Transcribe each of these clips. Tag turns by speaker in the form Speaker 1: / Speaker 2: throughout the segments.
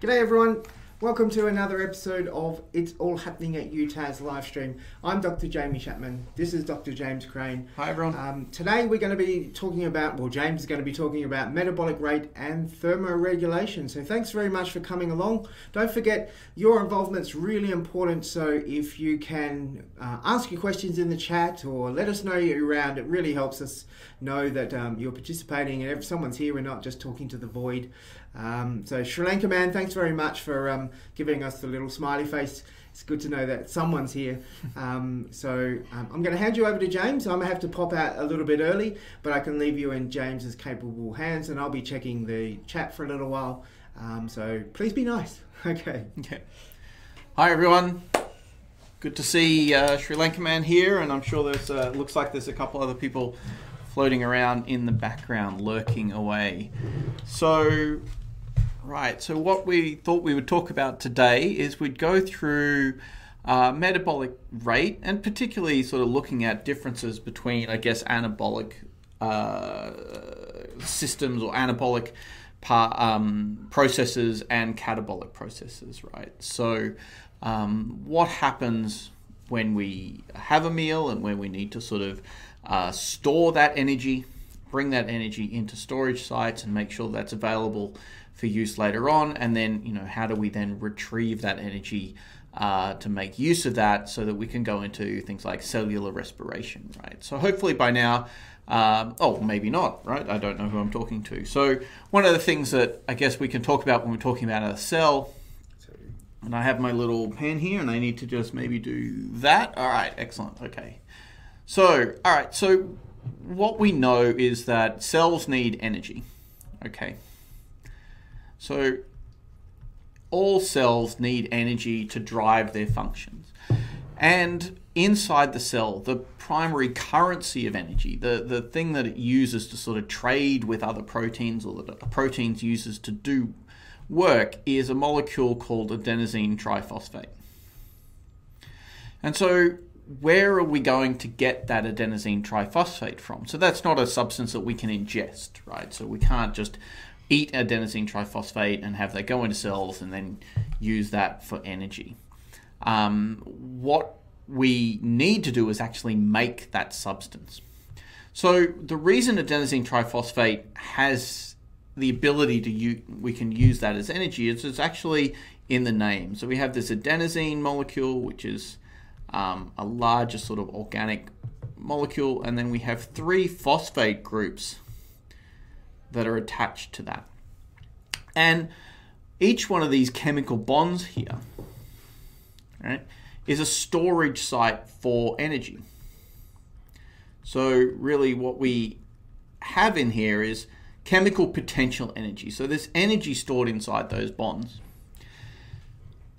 Speaker 1: G'day everyone. Welcome to another episode of It's All Happening at UTAS live stream. I'm Dr. Jamie Chapman. This is Dr. James Crane.
Speaker 2: Hi everyone.
Speaker 1: Um, today we're going to be talking about, well, James is going to be talking about metabolic rate and thermoregulation. So thanks very much for coming along. Don't forget, your involvement's really important. So if you can uh, ask your questions in the chat or let us know you're around, it really helps us know that um, you're participating and if someone's here, we're not just talking to the void. Um, so Sri Lanka man, thanks very much for um, giving us the little smiley face. It's good to know that someone's here. Um, so um, I'm going to hand you over to James. I'm going to have to pop out a little bit early, but I can leave you in James's capable hands, and I'll be checking the chat for a little while. Um, so please be nice. Okay.
Speaker 2: Okay. Hi everyone. Good to see uh, Sri Lanka man here, and I'm sure there's uh, looks like there's a couple other people floating around in the background, lurking away. So, right. So what we thought we would talk about today is we'd go through. Uh, metabolic rate, and particularly sort of looking at differences between, I guess, anabolic uh, systems or anabolic um, processes and catabolic processes, right? So, um, what happens when we have a meal and when we need to sort of uh, store that energy, bring that energy into storage sites, and make sure that's available for use later on, and then you know how do we then retrieve that energy? Uh, to make use of that so that we can go into things like cellular respiration, right? So hopefully by now, um, oh, maybe not, right? I don't know who I'm talking to. So one of the things that I guess we can talk about when we're talking about a cell, and I have my little pen here, and I need to just maybe do that. All right, excellent. Okay. So, all right. So what we know is that cells need energy. Okay. So all cells need energy to drive their functions. And inside the cell, the primary currency of energy, the, the thing that it uses to sort of trade with other proteins or that proteins uses to do work, is a molecule called adenosine triphosphate. And so, where are we going to get that adenosine triphosphate from? So, that's not a substance that we can ingest, right? So, we can't just eat adenosine triphosphate and have that go into cells and then use that for energy. Um, what we need to do is actually make that substance. So the reason adenosine triphosphate has the ability to use, we can use that as energy is it's actually in the name. So we have this adenosine molecule, which is um, a larger sort of organic molecule, and then we have three phosphate groups that are attached to that. And each one of these chemical bonds here right, is a storage site for energy. So, really, what we have in here is chemical potential energy. So, there's energy stored inside those bonds.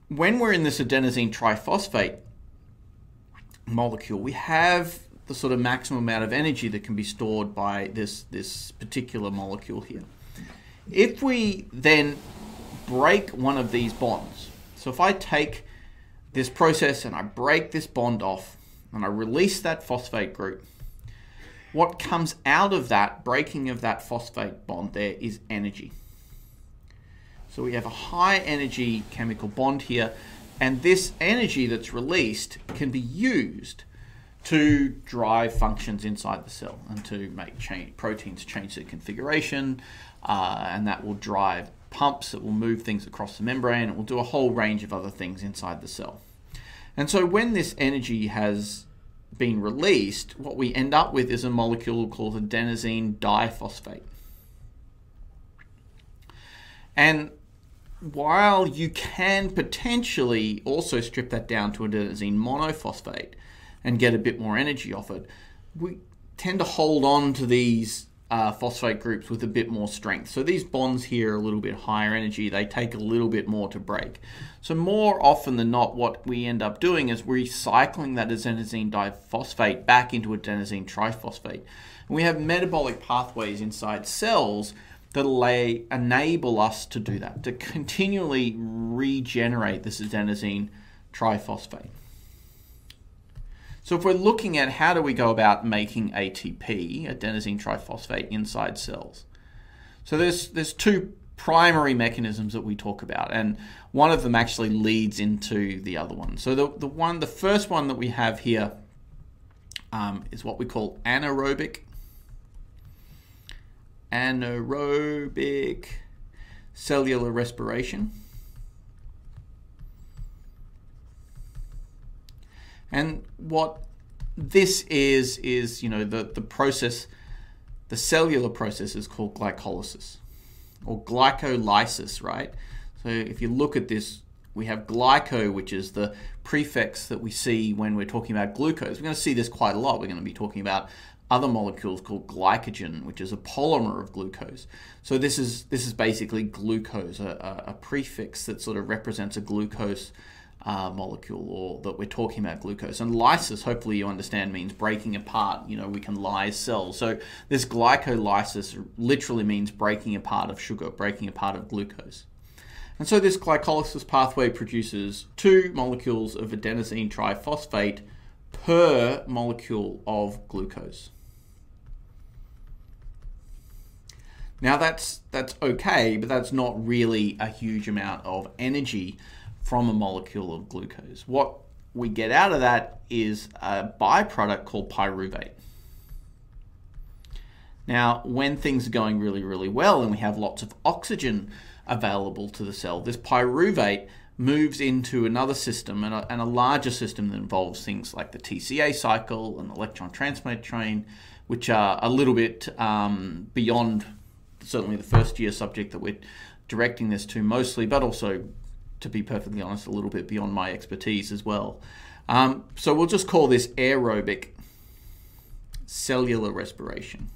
Speaker 2: When we're in this adenosine triphosphate molecule, we have the sort of maximum amount of energy that can be stored by this, this particular molecule here. If we then break one of these bonds, so if I take this process and I break this bond off and I release that phosphate group, what comes out of that breaking of that phosphate bond there is energy. So we have a high energy chemical bond here, and this energy that's released can be used to drive functions inside the cell and to make change, proteins change their configuration, uh, and that will drive pumps that will move things across the membrane. It will do a whole range of other things inside the cell. And so when this energy has been released, what we end up with is a molecule called adenosine diphosphate. And while you can potentially also strip that down to adenosine monophosphate, and get a bit more energy off it. We tend to hold on to these uh, phosphate groups with a bit more strength. So these bonds here are a little bit higher energy. They take a little bit more to break. So more often than not, what we end up doing is recycling that adenosine diphosphate back into adenosine triphosphate. And we have metabolic pathways inside cells that lay, enable us to do that, to continually regenerate this adenosine triphosphate. So if we're looking at how do we go about making ATP, adenosine triphosphate, inside cells, so there's there's two primary mechanisms that we talk about, and one of them actually leads into the other one. So the the one, the first one that we have here um, is what we call anaerobic anaerobic cellular respiration. And what this is is you know the the process the cellular process is called glycolysis or glycolysis right? So if you look at this we have glyco which is the prefix that we see when we're talking about glucose. We're going to see this quite a lot. We're going to be talking about other molecules called glycogen, which is a polymer of glucose. So this is this is basically glucose, a, a prefix that sort of represents a glucose uh, molecule, or that we're talking about glucose. And lysis, hopefully you understand, means breaking apart. You know, we can lyse cells. So this glycolysis literally means breaking apart of sugar, breaking apart of glucose. And so this glycolysis pathway produces two molecules of adenosine triphosphate per molecule of glucose. Now that's that's okay, but that's not really a huge amount of energy from a molecule of glucose. What we get out of that is a byproduct called pyruvate. Now, when things are going really, really well and we have lots of oxygen available to the cell, this pyruvate moves into another system and a, and a larger system that involves things like the TCA cycle and electron transport chain, which are a little bit um, beyond certainly the first year subject that we're directing this to mostly, but also, to be perfectly honest, a little bit beyond my expertise as well. Um, so we'll just call this aerobic cellular respiration.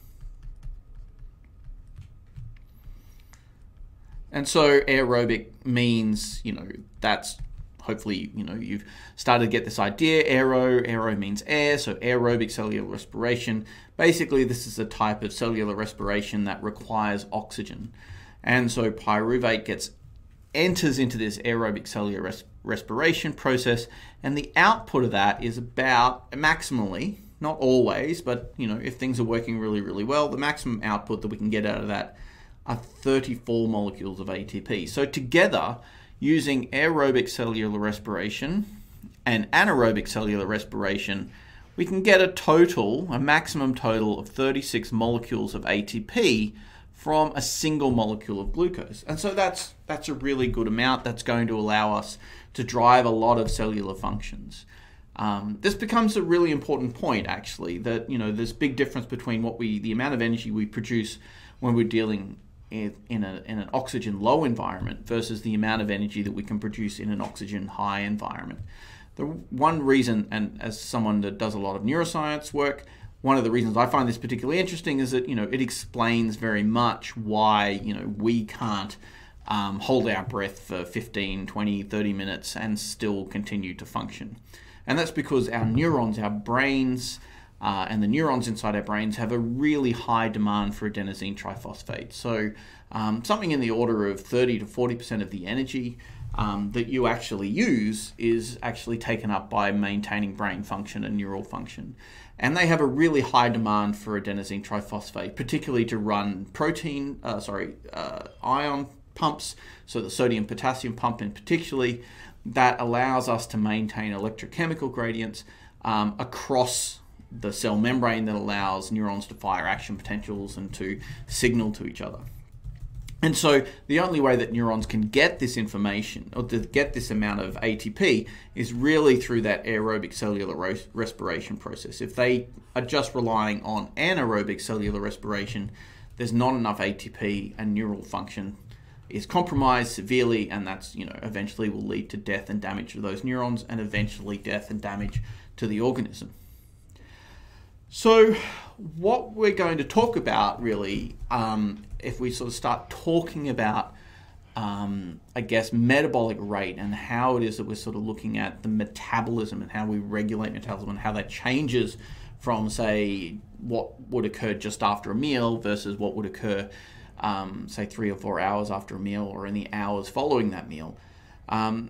Speaker 2: And so aerobic means, you know, that's hopefully, you know, you've started to get this idea. Aero, aero means air, so aerobic cellular respiration. Basically, this is a type of cellular respiration that requires oxygen. And so pyruvate gets enters into this aerobic cellular res- respiration process, and the output of that is about maximally, not always, but you know, if things are working really, really well, the maximum output that we can get out of that are 34 molecules of ATP. So together, using aerobic cellular respiration and anaerobic cellular respiration, we can get a total, a maximum total of 36 molecules of ATP from a single molecule of glucose. And so that's that's a really good amount that's going to allow us to drive a lot of cellular functions. Um, this becomes a really important point actually that you know there's big difference between what we the amount of energy we produce when we're dealing in, a, in an oxygen low environment versus the amount of energy that we can produce in an oxygen high environment. The one reason, and as someone that does a lot of neuroscience work, one of the reasons I find this particularly interesting is that you know it explains very much why you know we can't um, hold our breath for 15, 20, 30 minutes and still continue to function. And that's because our neurons, our brains, uh, and the neurons inside our brains have a really high demand for adenosine triphosphate. So, um, something in the order of 30 to 40% of the energy um, that you actually use is actually taken up by maintaining brain function and neural function. And they have a really high demand for adenosine triphosphate, particularly to run protein, uh, sorry, uh, ion pumps, so the sodium potassium pump in particularly, that allows us to maintain electrochemical gradients um, across the cell membrane that allows neurons to fire action potentials and to signal to each other. And so the only way that neurons can get this information or to get this amount of ATP is really through that aerobic cellular res- respiration process. If they are just relying on anaerobic cellular respiration, there's not enough ATP and neural function is compromised severely and that's, you know, eventually will lead to death and damage to those neurons and eventually death and damage to the organism. So, what we're going to talk about really, um, if we sort of start talking about, um, I guess, metabolic rate and how it is that we're sort of looking at the metabolism and how we regulate metabolism and how that changes from, say, what would occur just after a meal versus what would occur, um, say, three or four hours after a meal or in the hours following that meal. Um,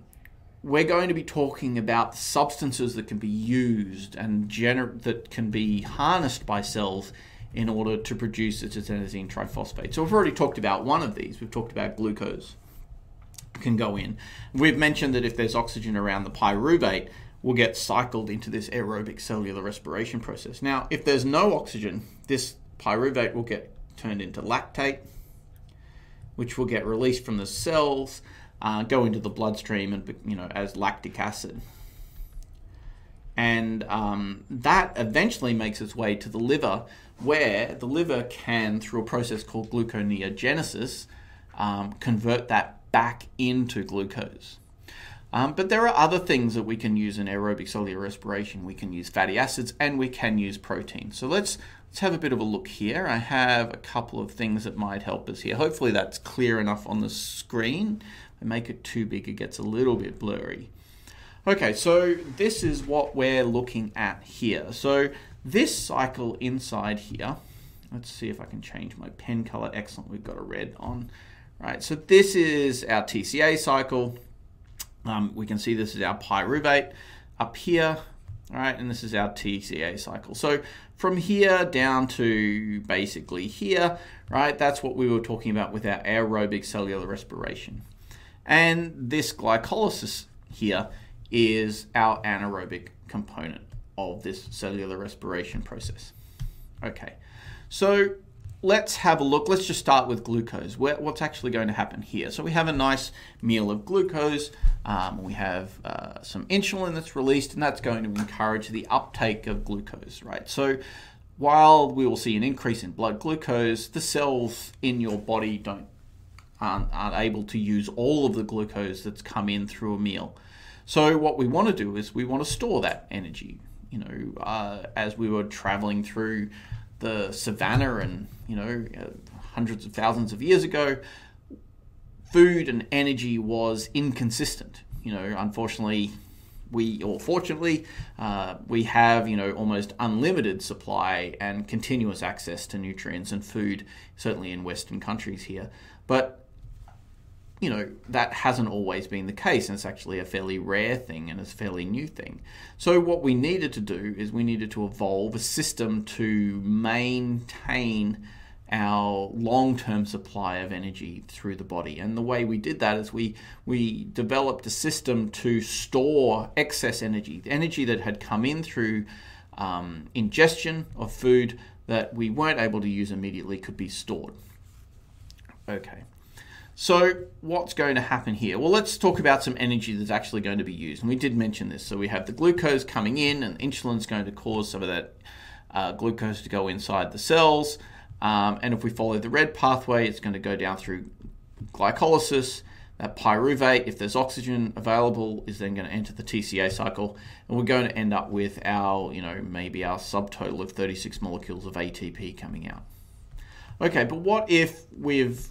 Speaker 2: we're going to be talking about substances that can be used and gener- that can be harnessed by cells in order to produce its adenosine triphosphate. So we've already talked about one of these. We've talked about glucose can go in. We've mentioned that if there's oxygen around the pyruvate, will get cycled into this aerobic cellular respiration process. Now, if there's no oxygen, this pyruvate will get turned into lactate, which will get released from the cells, uh, go into the bloodstream, and you know as lactic acid. And um, that eventually makes its way to the liver, where the liver can, through a process called gluconeogenesis, um, convert that back into glucose. Um, but there are other things that we can use in aerobic cellular respiration. We can use fatty acids and we can use protein. So let's let's have a bit of a look here. I have a couple of things that might help us here. Hopefully that's clear enough on the screen. If I make it too big, it gets a little bit blurry. Okay, so this is what we're looking at here. So this cycle inside here, let's see if I can change my pen color. Excellent, we've got a red on. Right, so this is our TCA cycle. Um, we can see this is our pyruvate up here, right, and this is our TCA cycle. So from here down to basically here, right, that's what we were talking about with our aerobic cellular respiration. And this glycolysis here is our anaerobic component of this cellular respiration process. Okay, so let's have a look. Let's just start with glucose. What's actually going to happen here? So we have a nice meal of glucose. Um, we have uh, some insulin that's released, and that's going to encourage the uptake of glucose, right? So while we will see an increase in blood glucose, the cells in your body don't aren't, aren't able to use all of the glucose that's come in through a meal. So what we want to do is we want to store that energy. You know, uh, as we were traveling through the savannah and you know uh, hundreds of thousands of years ago food and energy was inconsistent you know unfortunately we or fortunately uh, we have you know almost unlimited supply and continuous access to nutrients and food certainly in western countries here but you know, that hasn't always been the case, and it's actually a fairly rare thing and it's a fairly new thing. So, what we needed to do is we needed to evolve a system to maintain our long-term supply of energy through the body. And the way we did that is we we developed a system to store excess energy, the energy that had come in through um, ingestion of food that we weren't able to use immediately could be stored. Okay. So, what's going to happen here? Well, let's talk about some energy that's actually going to be used. And we did mention this. So, we have the glucose coming in, and insulin's going to cause some of that uh, glucose to go inside the cells. Um, and if we follow the red pathway, it's going to go down through glycolysis. That pyruvate, if there's oxygen available, is then going to enter the TCA cycle, and we're going to end up with our, you know, maybe our subtotal of 36 molecules of ATP coming out. Okay, but what if we've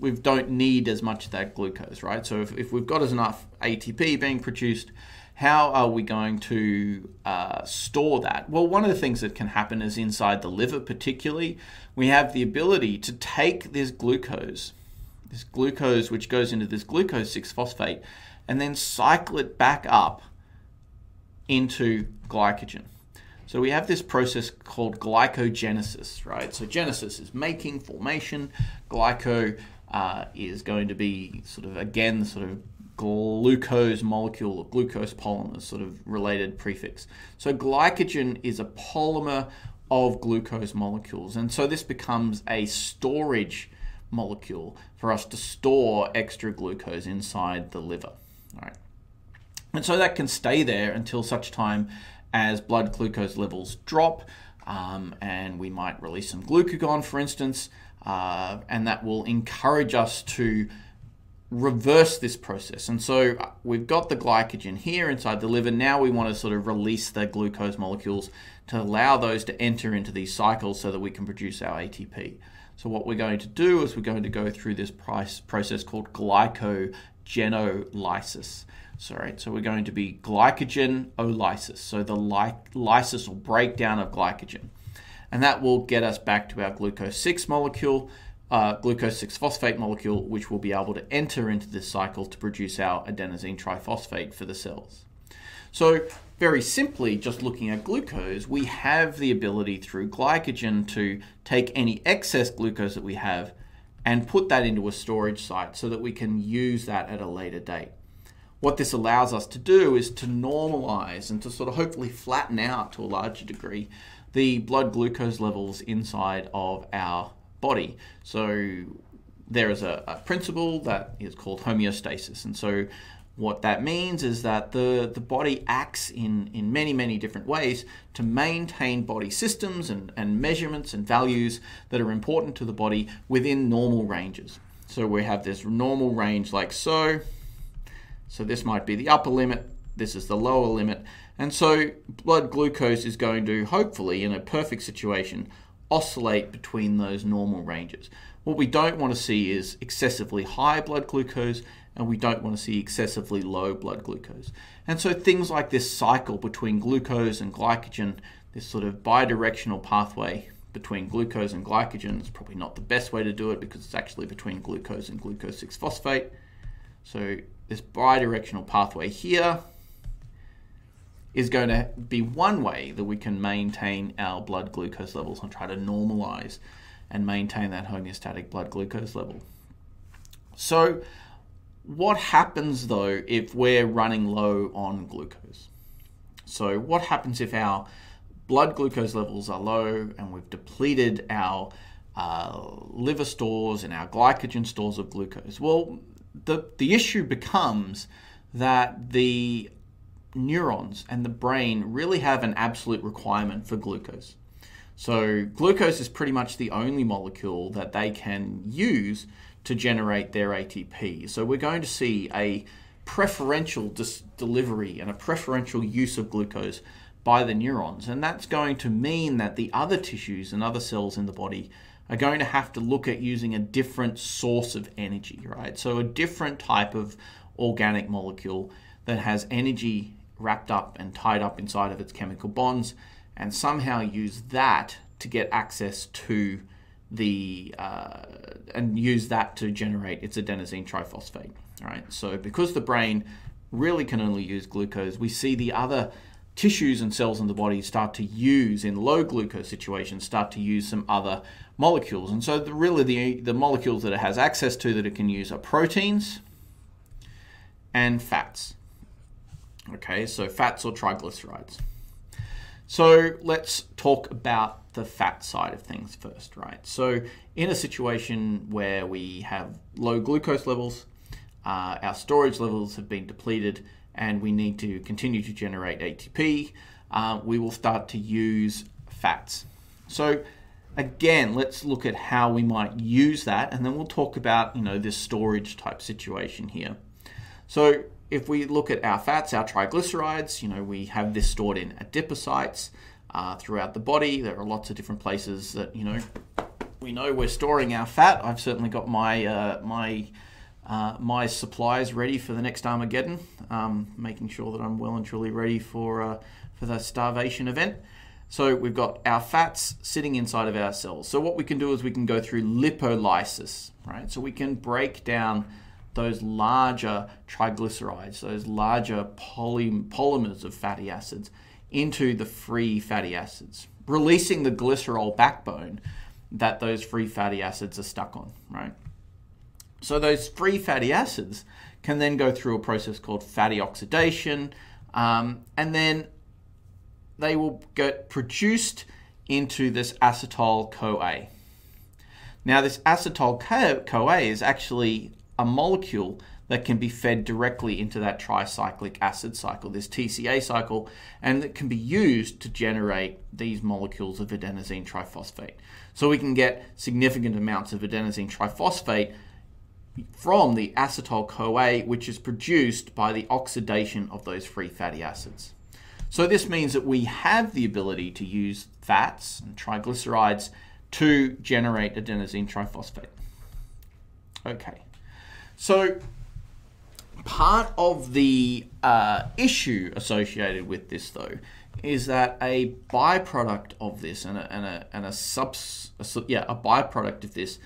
Speaker 2: we don't need as much of that glucose, right? So if, if we've got enough ATP being produced, how are we going to uh, store that? Well, one of the things that can happen is inside the liver, particularly, we have the ability to take this glucose, this glucose which goes into this glucose 6 phosphate, and then cycle it back up into glycogen. So we have this process called glycogenesis, right? So genesis is making, formation, glyco uh, is going to be sort of again the sort of glucose molecule or glucose polymer sort of related prefix. So glycogen is a polymer of glucose molecules, and so this becomes a storage molecule for us to store extra glucose inside the liver. All right. And so that can stay there until such time as blood glucose levels drop, um, and we might release some glucagon, for instance, uh, and that will encourage us to reverse this process. And so uh, we've got the glycogen here inside the liver. Now we want to sort of release the glucose molecules to allow those to enter into these cycles so that we can produce our ATP. So what we're going to do is we're going to go through this process called glycogenolysis. Sorry, so we're going to be glycogen olysis. So the lysis or breakdown of glycogen and that will get us back to our glucose 6 molecule uh, glucose 6 phosphate molecule, which will be able to enter into this cycle to produce our adenosine triphosphate for the cells. So, very simply, just looking at glucose, we have the ability through glycogen to take any excess glucose that we have and put that into a storage site so that we can use that at a later date. What this allows us to do is to normalize and to sort of hopefully flatten out to a larger degree the blood glucose levels inside of our body. So there is a, a principle that is called homeostasis. And so what that means is that the, the body acts in, in many, many different ways to maintain body systems and, and measurements and values that are important to the body within normal ranges. So we have this normal range like so. So this might be the upper limit, this is the lower limit. And so blood glucose is going to, hopefully, in a perfect situation, oscillate between those normal ranges. What we don't want to see is excessively high blood glucose and we don't want to see excessively low blood glucose. And so things like this cycle between glucose and glycogen, this sort of bidirectional pathway between glucose and glycogen is probably not the best way to do it because it's actually between glucose and glucose 6 phosphate. So this bidirectional pathway here is going to be one way that we can maintain our blood glucose levels and try to normalize and maintain that homeostatic blood glucose level. So, what happens though if we're running low on glucose? So, what happens if our blood glucose levels are low and we've depleted our uh, liver stores and our glycogen stores of glucose? Well, the, the issue becomes that the neurons and the brain really have an absolute requirement for glucose. So, glucose is pretty much the only molecule that they can use to generate their ATP. So, we're going to see a preferential delivery and a preferential use of glucose by the neurons. And that's going to mean that the other tissues and other cells in the body are going to have to look at using a different source of energy, right? So, a different type of organic molecule that has energy wrapped up and tied up inside of its chemical bonds, and somehow use that to get access to the uh, and use that to generate its adenosine triphosphate. Right. So because the brain really can only use glucose, we see the other tissues and cells in the body start to use in low glucose situations start to use some other molecules and so the, really the, the molecules that it has access to that it can use are proteins and fats Okay, so fats or triglycerides. So let's talk about the fat side of things first, right? So, in a situation where we have low glucose levels, uh, our storage levels have been depleted, and we need to continue to generate ATP, uh, we will start to use fats. So, again, let's look at how we might use that, and then we'll talk about you know this storage type situation here. So, if we look at our fats, our triglycerides, you know, we have this stored in adipocytes uh, throughout the body. There are lots of different places that, you know, we know we're storing our fat. I've certainly got my, uh, my, uh, my supplies ready for the next Armageddon, um, making sure that I'm well and truly ready for, uh, for the starvation event. So we've got our fats sitting inside of our cells. So what we can do is we can go through lipolysis, right? So we can break down those larger triglycerides, those larger poly- polymers of fatty acids, into the free fatty acids, releasing the glycerol backbone that those free fatty acids are stuck on, right? So those free fatty acids can then go through a process called fatty oxidation, um, and then they will get produced into this acetyl CoA. Now, this acetyl CoA is actually a molecule that can be fed directly into that tricyclic acid cycle, this TCA cycle, and that can be used to generate these molecules of adenosine triphosphate. So we can get significant amounts of adenosine triphosphate from the acetyl CoA, which is produced by the oxidation of those free fatty acids. So this means that we have the ability to use fats and triglycerides to generate adenosine triphosphate. Okay. So, part of the uh, issue associated with this, though, is that a byproduct of this and a, and a, and a subs, a, yeah, a byproduct of this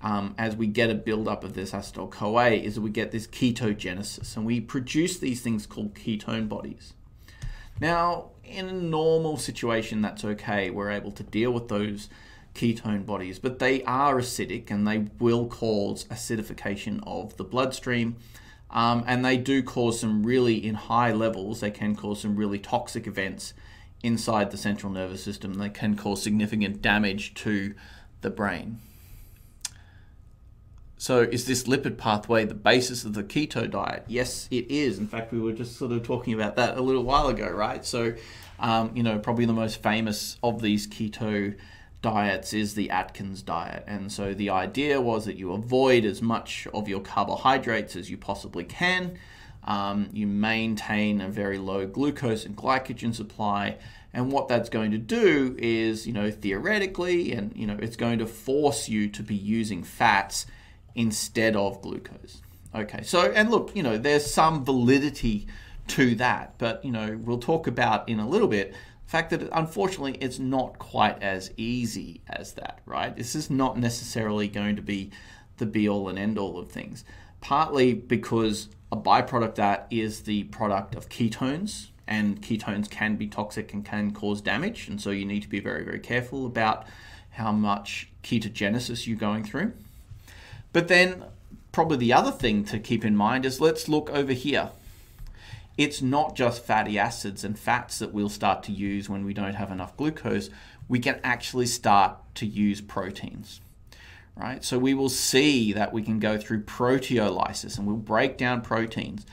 Speaker 2: um, as we get a buildup of this acetyl CoA is that we get this ketogenesis and we produce these things called ketone bodies. Now, in a normal situation, that's okay. We're able to deal with those ketone bodies, but they are acidic and they will cause acidification of the bloodstream. Um, and they do cause some really, in high levels, they can cause some really toxic events inside the central nervous system. They can cause significant damage to the brain. So, is this lipid pathway the basis of the keto diet? Yes, it is. In fact, we were just sort of talking about that a little while ago, right? So, um, you know, probably the most famous of these keto diets is the Atkins diet. And so the idea was that you avoid as much of your carbohydrates as you possibly can. Um, you maintain a very low glucose and glycogen supply. And what that's going to do is, you know, theoretically, and, you know, it's going to force you to be using fats instead of glucose. Okay, so, and look, you know, there's some validity to that, but, you know, we'll talk about in a little bit fact that unfortunately it's not quite as easy as that, right? This is not necessarily going to be the be all and end all of things, partly because a byproduct that is the product of ketones, and ketones can be toxic and can cause damage, and so you need to be very, very careful about how much ketogenesis you're going through. But then, probably the other thing to keep in mind is let's look over here. It's not just fatty acids and fats that we'll start to use when we don't have enough glucose. We can actually start to use proteins. Right? So we will see that we can go through proteolysis and we'll break down proteins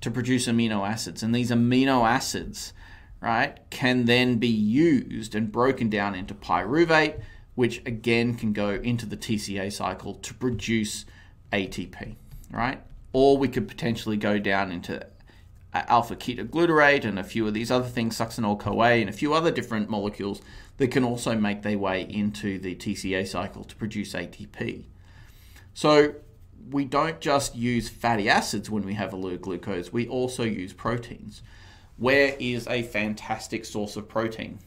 Speaker 2: to produce amino acids. And these amino acids, right, can then be used and broken down into pyruvate which again can go into the TCA cycle to produce ATP, right? Or we could potentially go down into alpha ketoglutarate and a few of these other things, succinyl CoA, and a few other different molecules that can also make their way into the TCA cycle to produce ATP. So we don't just use fatty acids when we have a low glucose, we also use proteins. Where is a fantastic source of protein?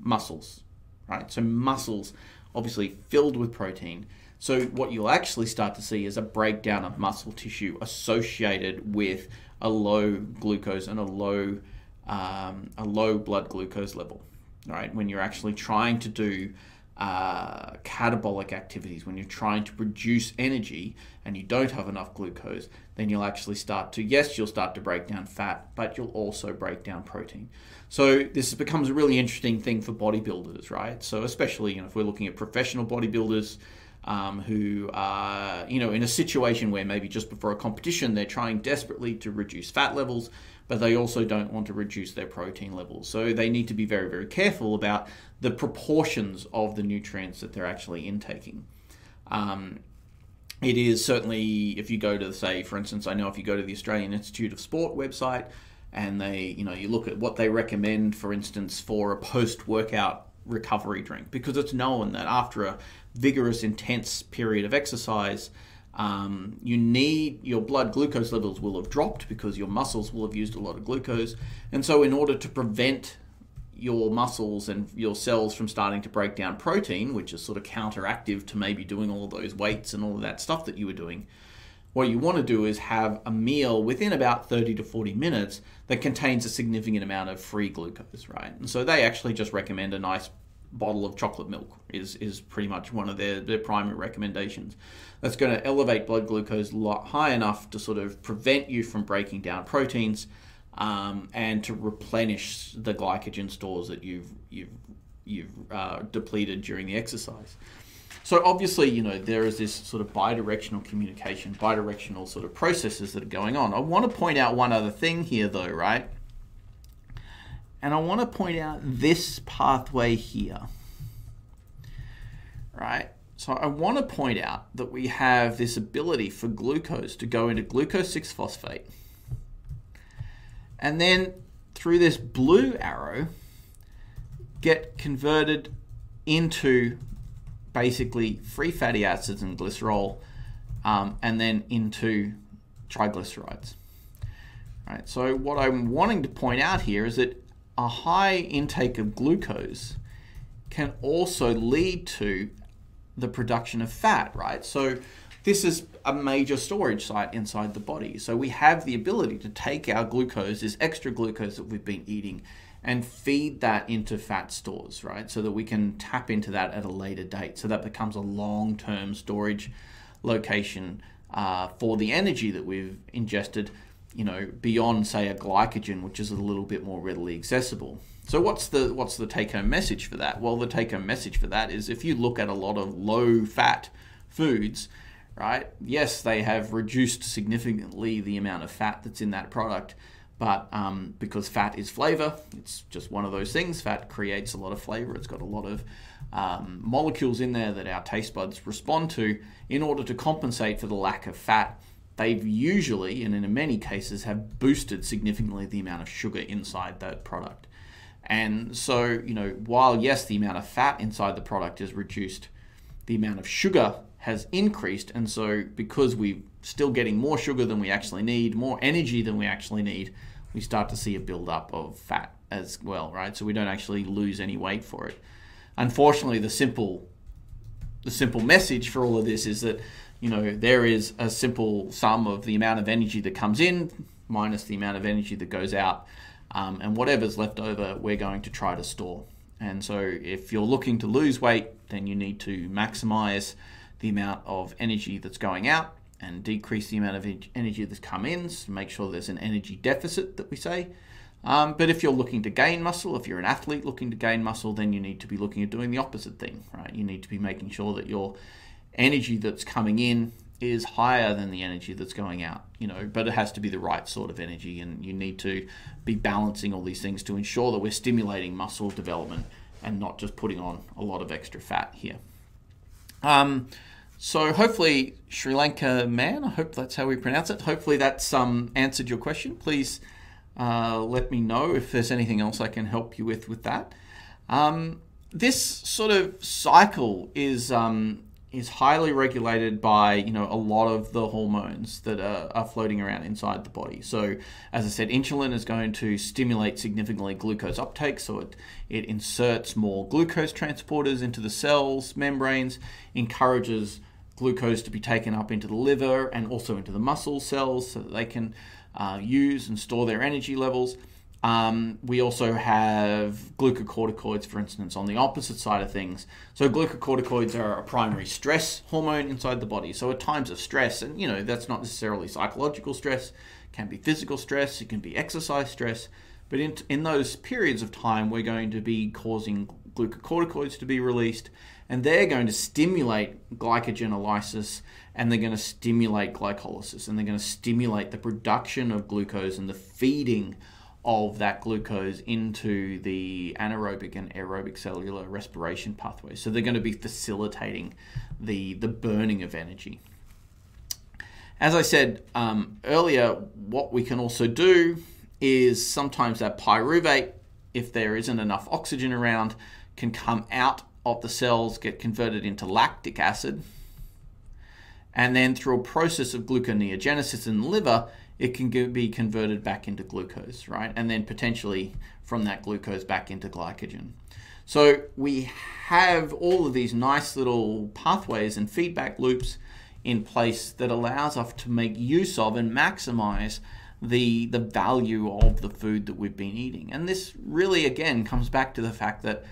Speaker 2: Muscles right? So muscles obviously filled with protein. So what you'll actually start to see is a breakdown of muscle tissue associated with a low glucose and a low um, a low blood glucose level, right? When you're actually trying to do uh, catabolic activities, when you're trying to produce energy and you don't have enough glucose, then you'll actually start to, yes, you'll start to break down fat, but you'll also break down protein. So this becomes a really interesting thing for bodybuilders, right? So especially you know, if we're looking at professional bodybuilders um, who are, you know, in a situation where maybe just before a competition they're trying desperately to reduce fat levels, but they also don't want to reduce their protein levels. So they need to be very, very careful about the proportions of the nutrients that they're actually intaking. Um, it is certainly, if you go to, say, for instance, I know if you go to the Australian Institute of Sport website and they, you know, you look at what they recommend, for instance, for a post workout recovery drink, because it's known that after a vigorous, intense period of exercise, um, you need your blood glucose levels will have dropped because your muscles will have used a lot of glucose. And so, in order to prevent your muscles and your cells from starting to break down protein, which is sort of counteractive to maybe doing all those weights and all of that stuff that you were doing, what you want to do is have a meal within about 30 to 40 minutes that contains a significant amount of free glucose, right? And so they actually just recommend a nice bottle of chocolate milk is, is pretty much one of their, their primary recommendations. That's going to elevate blood glucose high enough to sort of prevent you from breaking down proteins um, and to replenish the glycogen stores that you've, you've, you've uh, depleted during the exercise. So obviously, you know, there is this sort of bidirectional communication, bidirectional sort of processes that are going on. I want to point out one other thing here though, right? And I want to point out this pathway here. Right? So I want to point out that we have this ability for glucose to go into glucose 6 phosphate. And then through this blue arrow, get converted into basically free fatty acids and glycerol, um, and then into triglycerides. Right. So what I'm wanting to point out here is that a high intake of glucose can also lead to the production of fat, right? So this is a major storage site inside the body. So we have the ability to take our glucose, this extra glucose that we've been eating, and feed that into fat stores, right? So that we can tap into that at a later date. So that becomes a long term storage location uh, for the energy that we've ingested, you know, beyond, say, a glycogen, which is a little bit more readily accessible. So what's the what's the take home message for that? Well, the take home message for that is if you look at a lot of low fat foods, right? Yes, they have reduced significantly the amount of fat that's in that product, but um, because fat is flavor, it's just one of those things. Fat creates a lot of flavor. It's got a lot of um, molecules in there that our taste buds respond to. In order to compensate for the lack of fat, they've usually, and in many cases, have boosted significantly the amount of sugar inside that product. And so, you know, while yes, the amount of fat inside the product is reduced, the amount of sugar has increased. And so, because we're still getting more sugar than we actually need, more energy than we actually need, we start to see a buildup of fat as well, right? So we don't actually lose any weight for it. Unfortunately, the simple the simple message for all of this is that you know there is a simple sum of the amount of energy that comes in minus the amount of energy that goes out um, and whatever's left over, we're going to try to store. And so, if you're looking to lose weight, then you need to maximize the amount of energy that's going out and decrease the amount of energy that's come in. So make sure there's an energy deficit that we say. Um, but if you're looking to gain muscle, if you're an athlete looking to gain muscle, then you need to be looking at doing the opposite thing, right? You need to be making sure that your energy that's coming in is higher than the energy that's going out, you know, but it has to be the right sort of energy and you need to be balancing all these things to ensure that we're stimulating muscle development and not just putting on a lot of extra fat here. Um, so hopefully, Sri Lanka man, I hope that's how we pronounce it. Hopefully that's um, answered your question. Please uh, let me know if there's anything else I can help you with with that. Um, this sort of cycle is um, is highly regulated by you know a lot of the hormones that are, are, floating around inside the body. So as I said, insulin is going to stimulate significantly glucose uptake, so it it inserts more glucose transporters into the cells membranes, encourages glucose to be taken up into the liver and also into the muscle cells so that they can uh, use and store their energy levels. Um, we also have glucocorticoids, for instance, on the opposite side of things. So, glucocorticoids are a primary stress hormone inside the body. So, at times of stress, and you know, that's not necessarily psychological stress, can be physical stress, it can be exercise stress. But in, in those periods of time, we're going to be causing glucocorticoids to be released, and they're going to stimulate glycogenolysis and they're going to stimulate glycolysis and they're going to stimulate the production of glucose and the feeding of that glucose into the anaerobic and aerobic cellular respiration pathways. So they're going to be facilitating the, the burning of energy. As I said um, earlier, what we can also do is sometimes that pyruvate, if there isn't enough oxygen around, can come out of the cells, get converted into lactic acid, and then through a process of gluconeogenesis in the liver, it can be converted back into glucose, right? And then potentially from that glucose back into glycogen. So we have all of these nice little pathways and feedback loops in place that allows us to make use of and maximize the the value of the food that we've been eating. And this really again comes back to the fact that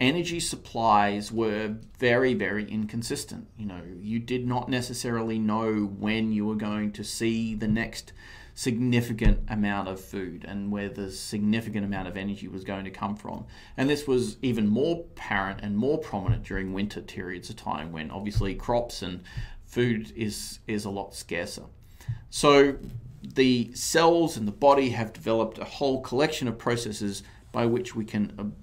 Speaker 2: energy supplies were very, very inconsistent. You know, you did not necessarily know when you were going to see the next significant amount of food and where the significant amount of energy was going to come from. And this was even more apparent and more prominent during winter periods of time when obviously crops and food is is a lot scarcer. So the cells and the body have developed a whole collection of processes by which we can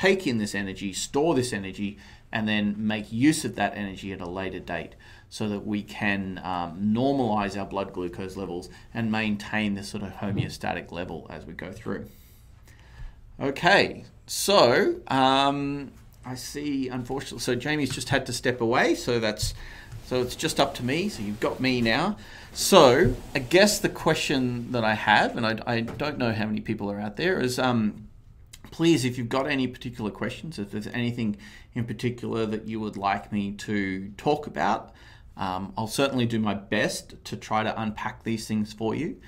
Speaker 2: take in this energy, store this energy, and then make use of that energy at a later date so that we can um, normalize our blood glucose levels and maintain this sort of homeostatic level as we go through. Okay, so um, I see, unfortunately, so Jamie's just had to step away, so that's so it's just up to me. So you've got me now. So I guess the question that I have, and I, I don't know how many people are out there, is um, please, if you've got any particular questions, if there's anything in particular that you would like me to talk about, um, I'll certainly do my best to try to unpack these things for you.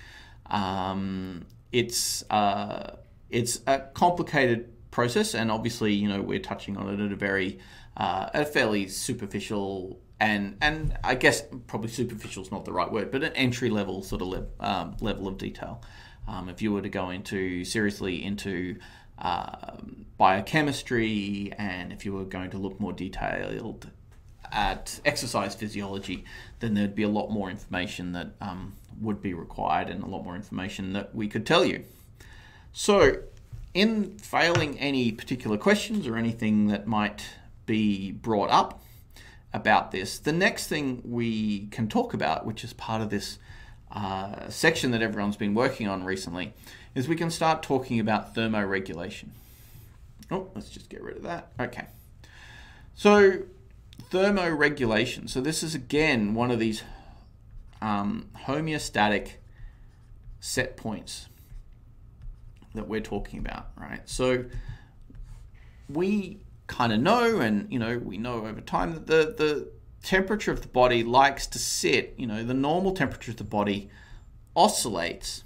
Speaker 2: Um, it's uh, it's a complicated process, and obviously, you know, we're touching on it at a very uh, a fairly superficial and and I guess probably superficial is not the right word, but an entry level sort of le- um, level of detail. Um, if you were to go into seriously into um, biochemistry, and if you were going to look more detailed at exercise physiology, then there'd be a lot more information that um, would be required, and a lot more information that we could tell you. So, in failing any particular questions or anything that might be brought up about this. The next thing we can talk about, which is part of this uh, section that everyone's been working on recently, is we can start talking about thermoregulation. Oh, let's just get rid of that. Okay. So, thermoregulation. So, this is again one of these um, homeostatic set points that we're talking about, right? So, we kind of know, and you know, we know over time that the the temperature of the body likes to sit. You know, the normal temperature of the body oscillates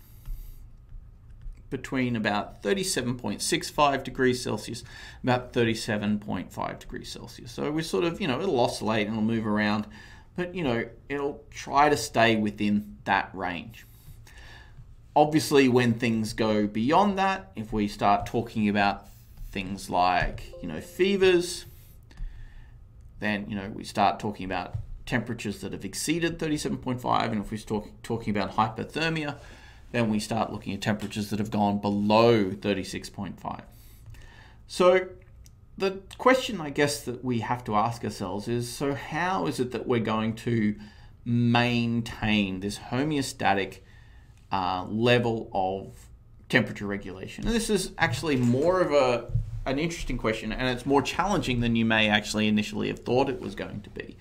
Speaker 2: between about 37.65 degrees Celsius, about 37.5 degrees Celsius. So we sort of, you know, it'll oscillate and it'll move around, but you know, it'll try to stay within that range. Obviously, when things go beyond that, if we start talking about things like you know fevers. Then you know we start talking about temperatures that have exceeded 37.5, and if we're talk, talking about hypothermia, then we start looking at temperatures that have gone below 36.5. So the question I guess that we have to ask ourselves is so how is it that we're going to maintain this homeostatic uh, level of temperature regulation? And this is actually more of a an interesting question, and it's more challenging than you may actually initially have thought it was going to be.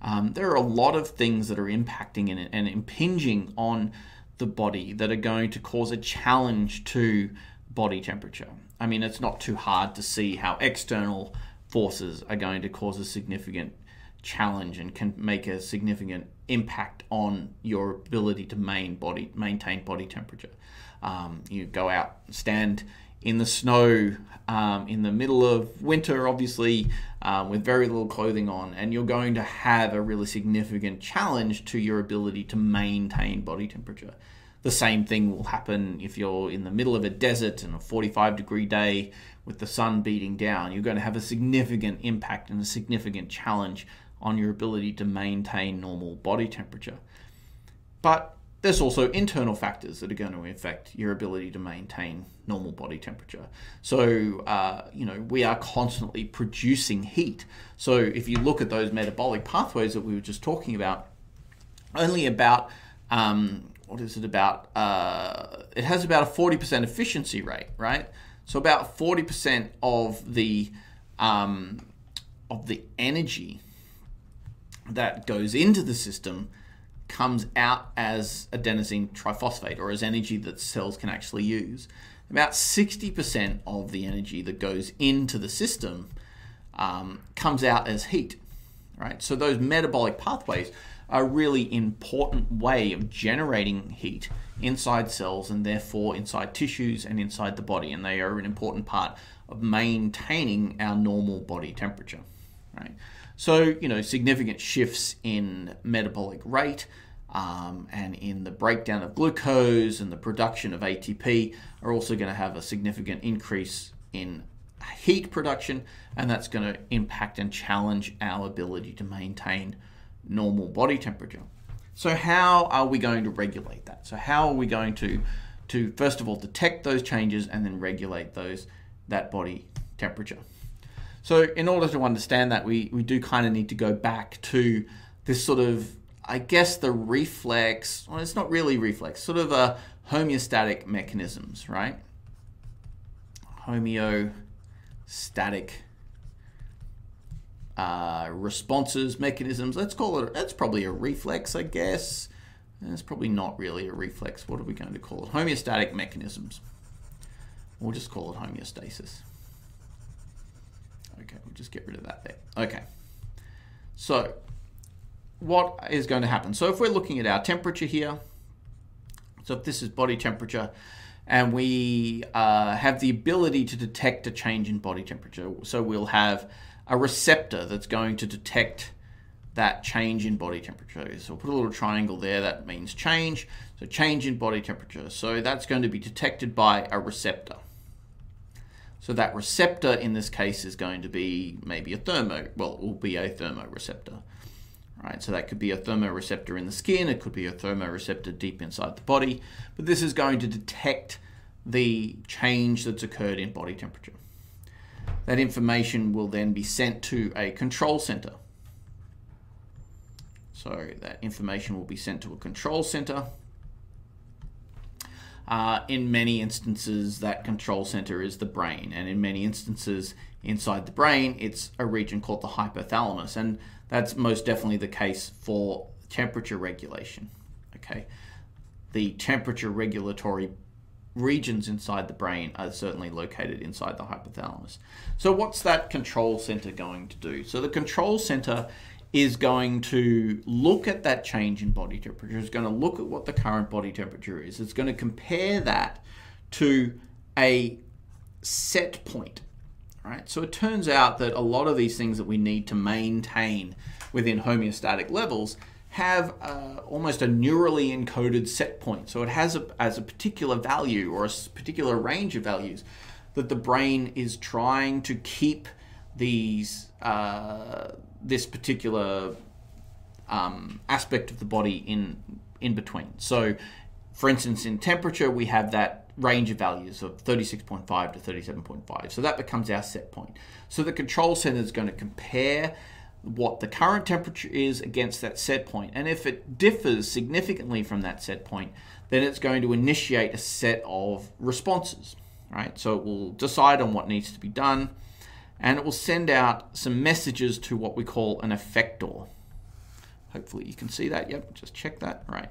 Speaker 2: Um, there are a lot of things that are impacting and, and impinging on the body that are going to cause a challenge to body temperature. I mean, it's not too hard to see how external forces are going to cause a significant challenge and can make a significant impact on your ability to main body maintain body temperature. Um, you go out, stand in the snow um, in the middle of winter, obviously, um, with very little clothing on, and you're going to have a really significant challenge to your ability to maintain body temperature. The same thing will happen if you're in the middle of a desert and a 45 degree day with the sun beating down. You're going to have a significant impact and a significant challenge on your ability to maintain normal body temperature. But there's also internal factors that are going to affect your ability to maintain normal body temperature. So, uh, you know, we are constantly producing heat. So, if you look at those metabolic pathways that we were just talking about, only about, um, what is it about? Uh, it has about a 40% efficiency rate, right? So, about 40% of the, um, of the energy that goes into the system comes out as adenosine triphosphate or as energy that cells can actually use. About 60% of the energy that goes into the system um, comes out as heat, right? So those metabolic pathways are a really important way of generating heat inside cells and therefore inside tissues and inside the body, and they are an important part of maintaining our normal body temperature, right? So, you know, significant shifts in metabolic rate um, and in the breakdown of glucose and the production of ATP are also going to have a significant increase in heat production, and that's going to impact and challenge our ability to maintain normal body temperature. So, how are we going to regulate that? So, how are we going to, to first of all detect those changes and then regulate those that body temperature? So, in order to understand that, we, we do kind of need to go back to this sort of I guess the reflex, well, it's not really reflex, sort of a homeostatic mechanisms, right? Homeostatic uh, responses, mechanisms. Let's call it, that's probably a reflex, I guess. It's probably not really a reflex. What are we going to call it? Homeostatic mechanisms. We'll just call it homeostasis. Okay, we'll just get rid of that there. Okay. So, what is going to happen? So, if we're looking at our temperature here, so if this is body temperature, and we uh, have the ability to detect a change in body temperature, so we'll have a receptor that's going to detect that change in body temperature. So we'll put a little triangle there, that means change. So change in body temperature. So that's going to be detected by a receptor. So that receptor in this case is going to be maybe a thermo, well, it will be a thermoreceptor. Right, so that could be a thermoreceptor in the skin, it could be a thermoreceptor deep inside the body, but this is going to detect the change that's occurred in body temperature. That information will then be sent to a control center. So that information will be sent to a control center uh, in many instances, that control center is the brain, and in many instances, inside the brain, it's a region called the hypothalamus, and that's most definitely the case for temperature regulation. Okay, the temperature regulatory regions inside the brain are certainly located inside the hypothalamus. So, what's that control center going to do? So, the control center is going to look at that change in body temperature, is going to look at what the current body temperature is. It's going to compare that to a set point. Right? So it turns out that a lot of these things that we need to maintain within homeostatic levels have uh, almost a neurally encoded set point. So it has a, as a particular value or a particular range of values that the brain is trying to keep these uh, this particular um, aspect of the body in in between. So, for instance, in temperature, we have that range of values of 36.5 to 37.5. So that becomes our set point. So the control center is going to compare what the current temperature is against that set point. And if it differs significantly from that set point, then it's going to initiate a set of responses, right? So it will decide on what needs to be done and it will send out some messages to what we call an effector. Hopefully you can see that. Yep, just check that. Right.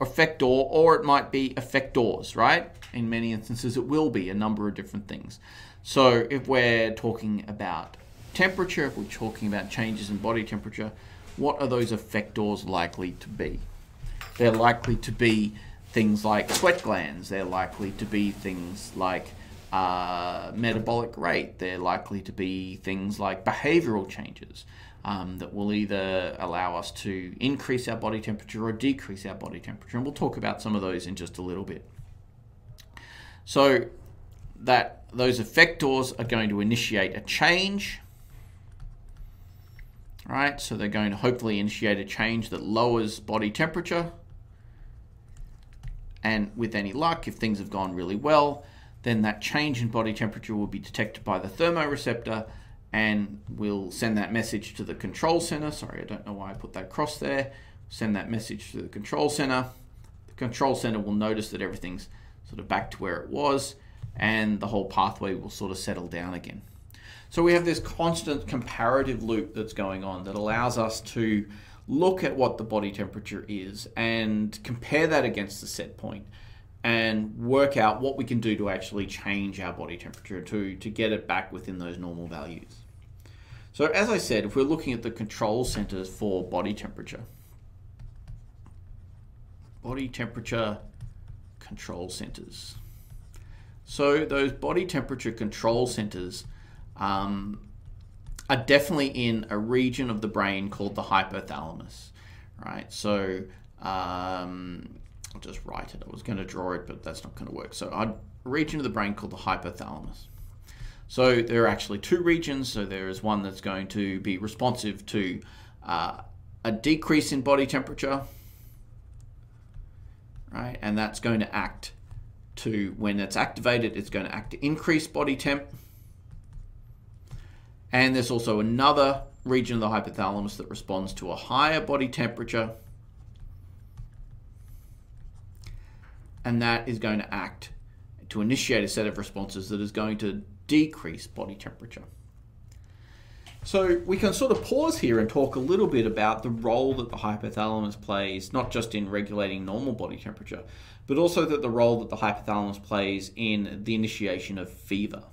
Speaker 2: Effector, or it might be effectors, right? In many instances, it will be a number of different things. So if we're talking about temperature, if we're talking about changes in body temperature, what are those effectors likely to be? They're likely to be things like sweat glands. They're likely to be things like uh, metabolic rate. They're likely to be things like behavioral changes um, that will either allow us to increase our body temperature or decrease our body temperature. And we'll talk about some of those in just a little bit. So that those effectors are going to initiate a change. Right, so they're going to hopefully initiate a change that lowers body temperature. And with any luck, if things have gone really well, then that change in body temperature will be detected by the thermoreceptor and we'll send that message to the control center. Sorry, I don't know why I put that cross there. Send that message to the control center. The control center will notice that everything's sort of back to where it was and the whole pathway will sort of settle down again. So we have this constant comparative loop that's going on that allows us to look at what the body temperature is and compare that against the set point and work out what we can do to actually change our body temperature to, to get it back within those normal values. So, as I said, if we're looking at the control centers for body temperature, body temperature control centers. So, those body temperature control centers um, are definitely in a region of the brain called the hypothalamus, right? So, um, I'll just write it. I was going to draw it, but that's not going to work. So I'd region of the brain called the hypothalamus. So there are actually two regions. So there is one that's going to be responsive to uh, a decrease in body temperature, right? And that's going to act to, when it's activated, it's going to act to increase body temp. And there's also another region of the hypothalamus that responds to a higher body temperature and that is going to act to initiate a set of responses that is going to decrease body temperature. So we can sort of pause here and talk a little bit about the role that the hypothalamus plays, not just in regulating normal body temperature, but also that the role that the hypothalamus plays in the initiation of fever.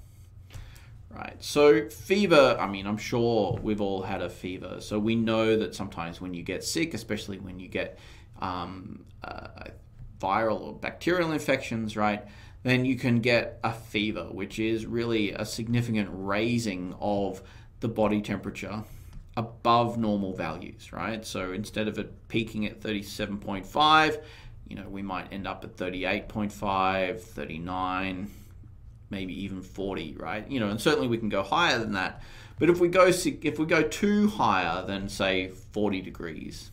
Speaker 2: Right. So fever, I mean, I'm sure we've all had a fever. So we know that sometimes when you get sick, especially when you get um, uh, viral or bacterial infections, right, then you can get a fever, which is really a significant raising of the body temperature above normal values, right? So instead of it peaking at 37.5, you know, we might end up at 38.5, 39, maybe even 40, right? You know, and certainly we can go higher than that. But if we go if we go too higher than say 40 degrees,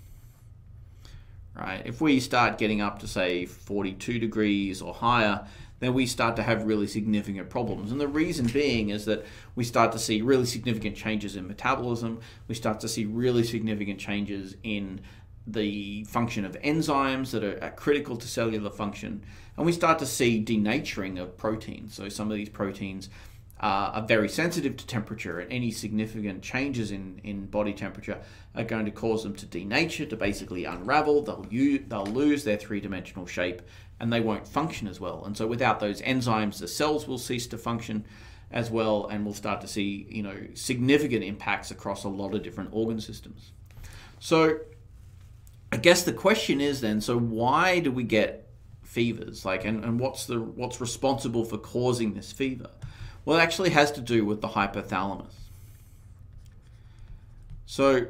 Speaker 2: right? If we start getting up to say 42 degrees or higher, then we start to have really significant problems. And the reason being is that we start to see really significant changes in metabolism, we start to see really significant changes in the function of enzymes that are critical to cellular function, and we start to see denaturing of proteins. So some of these proteins uh, are very sensitive to temperature, and any significant changes in, in body temperature are going to cause them to denature, to basically unravel. They'll, use, they'll lose their three dimensional shape, and they won't function as well. And so without those enzymes, the cells will cease to function as well, and we'll start to see you know significant impacts across a lot of different organ systems. So I guess the question is then, so why do we get fevers? Like, and, and what's the what's responsible for causing this fever? Well, it actually has to do with the hypothalamus. So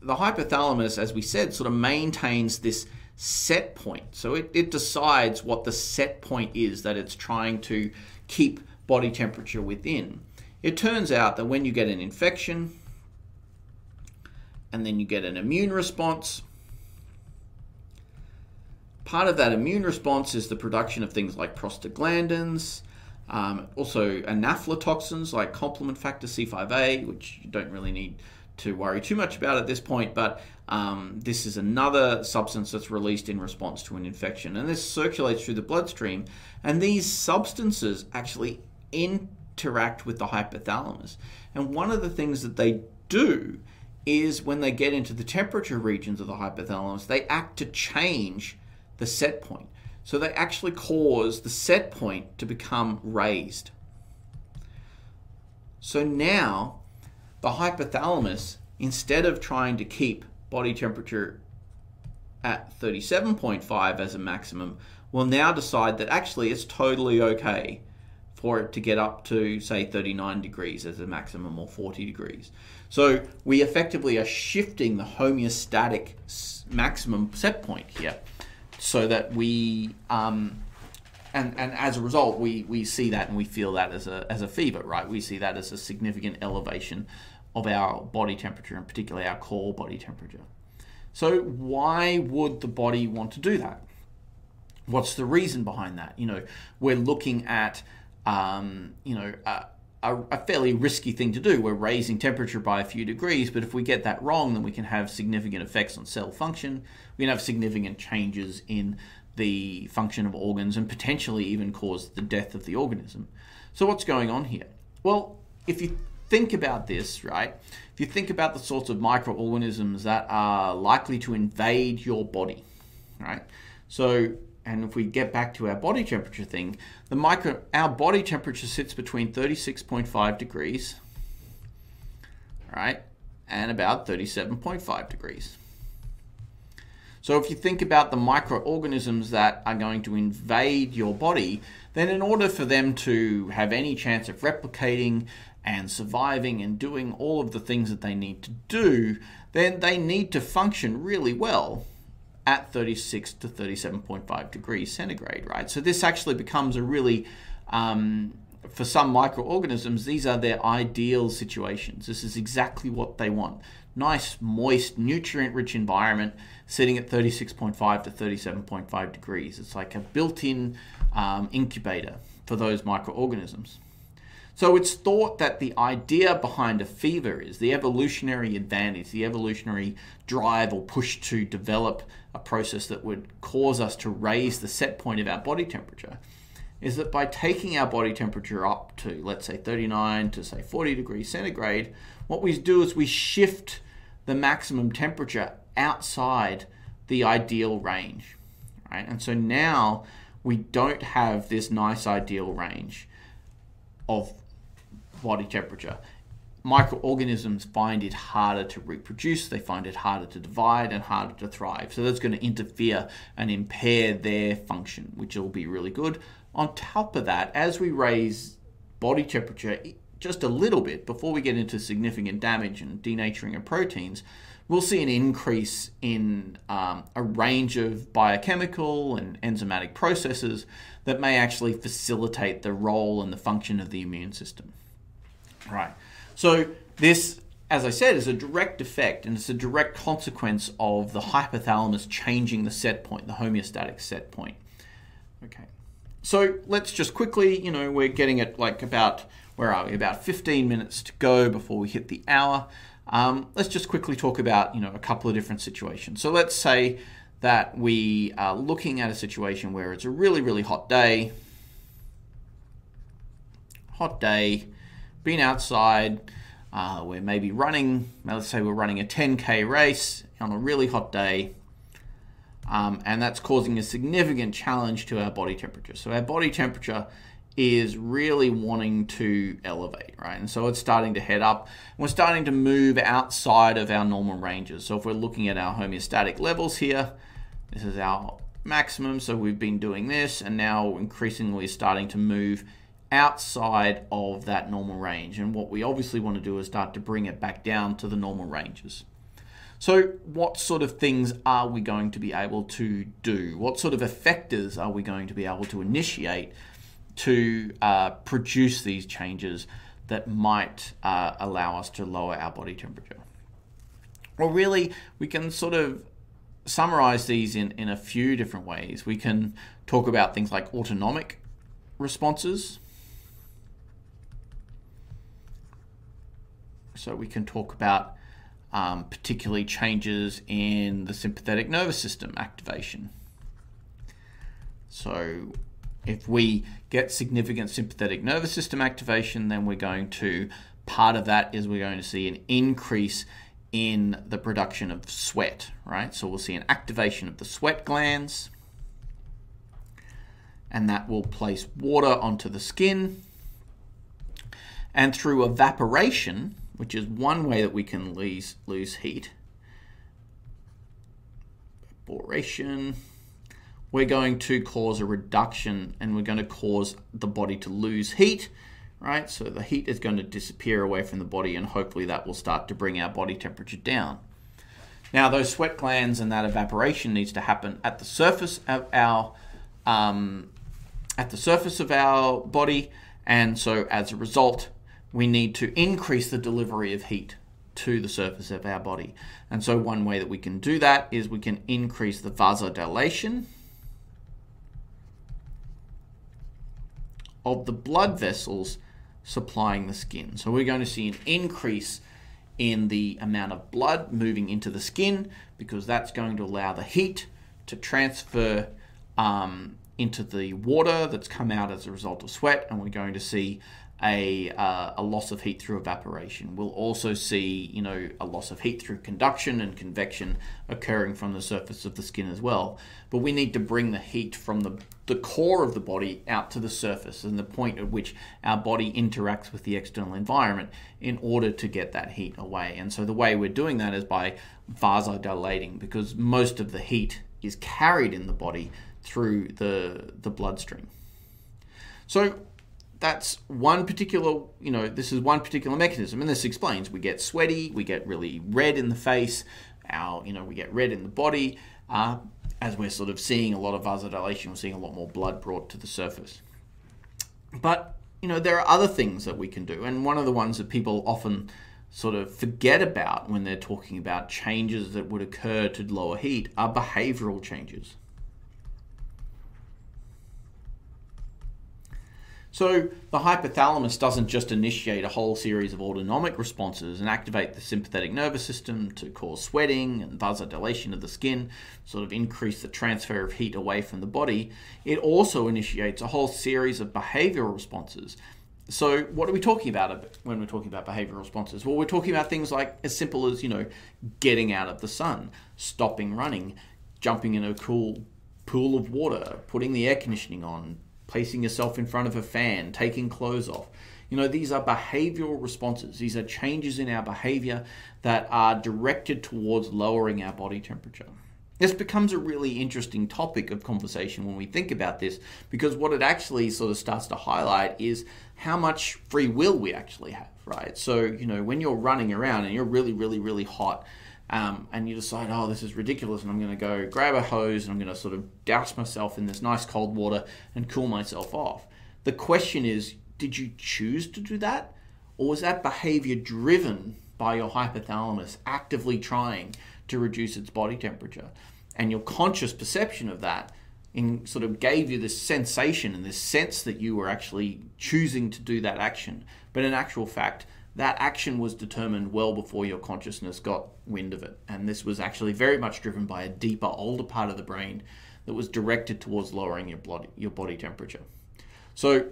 Speaker 2: the hypothalamus, as we said, sort of maintains this set point. So it, it decides what the set point is that it's trying to keep body temperature within. It turns out that when you get an infection and then you get an immune response, Part of that immune response is the production of things like prostaglandins, um, also anaphylatoxins like complement factor C5a, which you don't really need to worry too much about at this point, but um, this is another substance that's released in response to an infection. And this circulates through the bloodstream, and these substances actually interact with the hypothalamus. And one of the things that they do is when they get into the temperature regions of the hypothalamus, they act to change the set point. So they actually cause the set point to become raised. So now the hypothalamus, instead of trying to keep body temperature at 37.5 as a maximum, will now decide that actually it's totally okay for it to get up to, say, 39 degrees as a maximum or 40 degrees. So we effectively are shifting the homeostatic maximum set point here so that we um, and and as a result we we see that and we feel that as a as a fever right? We see that as a significant elevation of our body temperature and particularly our core body temperature. So why would the body want to do that? What's the reason behind that? You know we're looking at um, you know a, a, fairly risky thing to do. We're raising temperature by a few degrees, but if we get that wrong, then we can have significant effects on cell function. We can have significant changes in the function of organs and potentially even cause the death of the organism. So, what's going on here? Well, if you think about this, right, if you think about the sorts of microorganisms that are likely to invade your body, right, so and if we get back to our body temperature thing, the micro our body temperature sits between 36.5 degrees, right, and about 37.5 degrees. So if you think about the microorganisms that are going to invade your body, then in order for them to have any chance of replicating and surviving and doing all of the things that they need to do, then they need to function really well at 36 to 37.5 degrees centigrade, right? So this actually becomes a really, um, for some microorganisms, these are their ideal situations. This is exactly what they want. Nice, moist, nutrient rich environment sitting at 36.5 to 37.5 degrees. It's like a built in um, incubator for those microorganisms. So it's thought that the idea behind a fever is the evolutionary advantage, the evolutionary drive or push to develop a process that would cause us to raise the set point of our body temperature is that by taking our body temperature up to, let's say, 39 to say 40 degrees centigrade, what we do is we shift the maximum temperature outside the ideal range, right? And so now we don't have this nice ideal range of body temperature. Microorganisms find it harder to reproduce, they find it harder to divide and harder to thrive. So that's going to interfere and impair their function, which will be really good. On top of that, as we raise body temperature just a little bit before we get into significant damage and denaturing of proteins, we'll see an increase in um, a range of biochemical and enzymatic processes that may actually facilitate the role and the function of the immune system. Right. So this, as I said, is a direct effect and it's a direct consequence of the hypothalamus changing the set point, the homeostatic set point. Okay. So let's just quickly, you know, we're getting it like about, where are we? About 15 minutes to go before we hit the hour. Um, let's just quickly talk about, you know, a couple of different situations. So let's say that we are looking at a situation where it's a really, really hot day. Hot day, been outside, uh, we're maybe running, let's say we're running a 10k race on a really hot day, um, and that's causing a significant challenge to our body temperature. So our body temperature is really wanting to elevate, right? And so it's starting to head up. We're starting to move outside of our normal ranges. So if we're looking at our homeostatic levels here, this is our maximum. So we've been doing this and now increasingly starting to move outside of that normal range. And what we obviously want to do is start to bring it back down to the normal ranges. So, what sort of things are we going to be able to do? What sort of effectors are we going to be able to initiate to uh, produce these changes that might uh, allow us to lower our body temperature? Well, really, we can sort of summarize these in, in a few different ways. We can talk about things like autonomic responses. So we can talk about um, particularly changes in the sympathetic nervous system activation. So if we get significant sympathetic nervous system activation, then we're going to, part of that is we're going to see an increase in the production of sweat, right? So we'll see an activation of the sweat glands, and that will place water onto the skin. And through evaporation, which is one way that we can lose, lose heat, evaporation, we're going to cause a reduction and we're going to cause the body to lose heat, right? So the heat is going to disappear away from the body and hopefully that will start to bring our body temperature down. Now those sweat glands and that evaporation needs to happen at the surface of our um, at the surface of our body and so as a result we need to increase the delivery of heat to the surface of our body. And so one way that we can do that is we can increase the vasodilation of the blood vessels supplying the skin. So we're going to see an increase in the amount of blood moving into the skin because that's going to allow the heat to transfer um, into the water that's come out as a result of sweat, and we're going to see a, uh, a loss of heat through evaporation. We'll also see, you know, a loss of heat through conduction and convection occurring from the surface of the skin as well. But we need to bring the heat from the, the core of the body out to the surface and the point at which our body interacts with the external environment in order to get that heat away. And so the way we're doing that is by vasodilating because most of the heat is carried in the body through the, the bloodstream. So that's one particular, you know, this is one particular mechanism, and this explains we get sweaty, we get really red in the face, our, you know, we get red in the body. Uh, as we're sort of seeing a lot of vasodilation, we're seeing a lot more blood brought to the surface. But, you know, there are other things that we can do, and one of the ones that people often sort of forget about when they're talking about changes that would occur to lower heat are behavioral changes. So the hypothalamus doesn't just initiate a whole series of autonomic responses and activate the sympathetic nervous system to cause sweating and thus a dilation of the skin, sort of increase the transfer of heat away from the body. It also initiates a whole series of behavioral responses. So what are we talking about when we're talking about behavioral responses? Well, we're talking about things like as simple as, you know, getting out of the sun, stopping running, jumping in a cool pool of water, putting the air conditioning on, placing yourself in front of a fan, taking clothes off. You know, these are behavioral responses. These are changes in our behavior that are directed towards lowering our body temperature. This becomes a really interesting topic of conversation when we think about this because what it actually sort of starts to highlight is how much free will we actually have, right? So, you know, when you're running around and you're really, really, really hot, um, and you decide, oh, this is ridiculous, and I'm going to go grab a hose and I'm going to sort of douse myself in this nice cold water and cool myself off. The question is, did you choose to do that? Or was that behavior driven by your hypothalamus actively trying to reduce its body temperature? And your conscious perception of that in sort of gave you this sensation and this sense that you were actually choosing to do that action. But in actual fact, that action was determined well before your consciousness got wind of it. And this was actually very much driven by a deeper, older part of the brain that was directed towards lowering your blood, your body temperature. So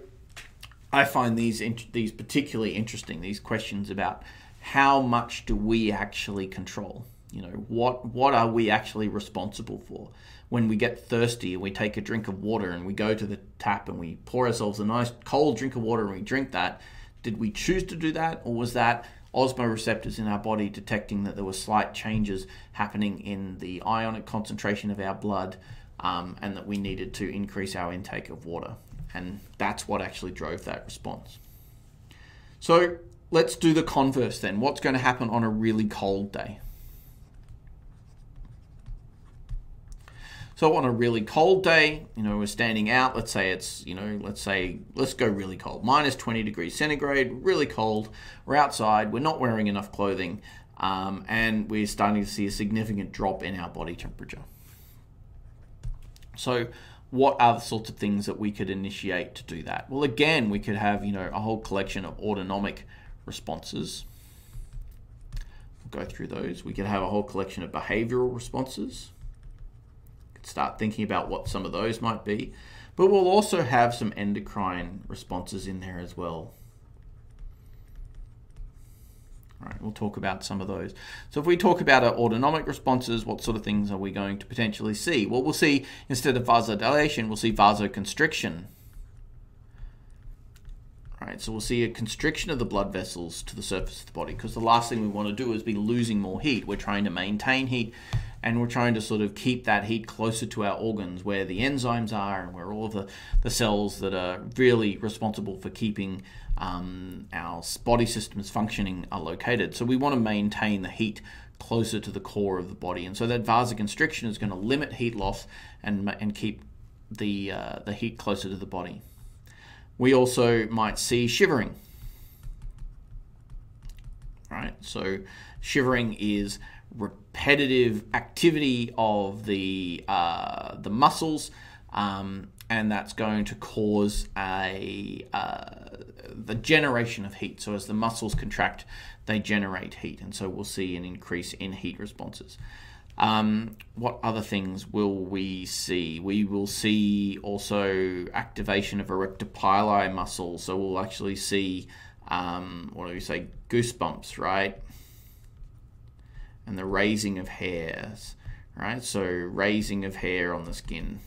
Speaker 2: I find these these particularly interesting. These questions about how much do we actually control? You know, what what are we actually responsible for? When we get thirsty and we take a drink of water and we go to the tap and we pour ourselves a nice cold drink of water and we drink that, did we choose to do that, or was that osmoreceptors in our body detecting that there were slight changes happening in the ionic concentration of our blood, um, and that we needed to increase our intake of water? And that's what actually drove that response. So let's do the converse then. What's going to happen on a really cold day? So on a really cold day, you know, we're standing out, let's say it's, you know, let's say, let's go really cold, minus 20 degrees centigrade, really cold. We're outside, we're not wearing enough clothing, um, and we're starting to see a significant drop in our body temperature. So what are the sorts of things that we could initiate to do that? Well, again, we could have, you know, a whole collection of autonomic responses. We'll go through those. We could have a whole collection of behavioral responses start thinking about what some of those might be. But we'll also have some endocrine responses in there as well. All right, we'll talk about some of those. So if we talk about our autonomic responses, what sort of things are we going to potentially see? Well, we'll see, instead of vasodilation, we'll see vasoconstriction. Right, so we'll see a constriction of the blood vessels to the surface of the body because the last thing we want to do is be losing more heat. We're trying to maintain heat and we're trying to sort of keep that heat closer to our organs where the enzymes are and where all of the, the cells that are really responsible for keeping um, our body systems functioning are located. So we want to maintain the heat closer to the core of the body. And so that vasoconstriction is going to limit heat loss and, and keep the, uh, the heat closer to the body. We also might see shivering. Right, so shivering is repetitive activity of the uh, the muscles, um, and that's going to cause a uh, the generation of heat. So as the muscles contract, they generate heat, and so we'll see an increase in heat responses. Um, what other things will we see? We will see also activation of arrector pili muscle. So we'll actually see, um, what do we say, goosebumps, right? and the raising of hairs, right? So raising of hair on the skin.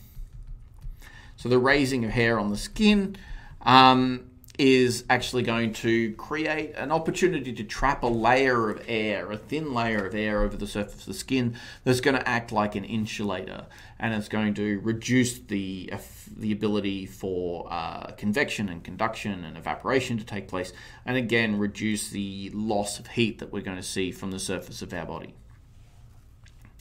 Speaker 2: So the raising of hair on the skin um, is actually going to create an opportunity to trap a layer of air, a thin layer of air over the surface of the skin that's going to act like an insulator and it's going to reduce the, the ability for uh, convection and conduction and evaporation to take place and again reduce the loss of heat that we're going to see from the surface of our body.